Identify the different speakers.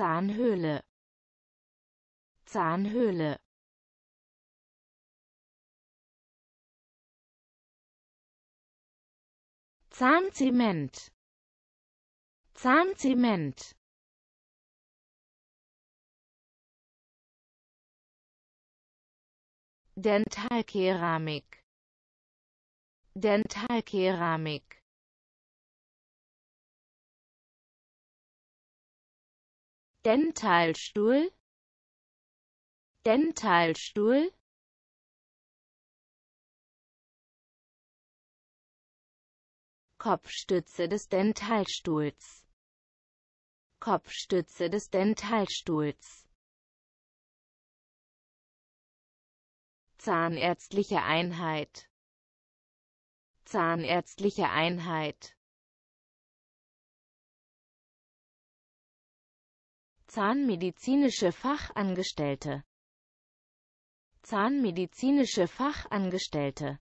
Speaker 1: Zahnhöhle. Zahnhöhle. Zahnzement. Zahnzement. Dentalkeramik. Dentalkeramik Dentalstuhl? Dentalstuhl? Kopfstütze des Dentalstuhls. Kopfstütze des Dentalstuhls. Zahnärztliche Einheit. Zahnärztliche Einheit Zahnmedizinische Fachangestellte. Zahnmedizinische Fachangestellte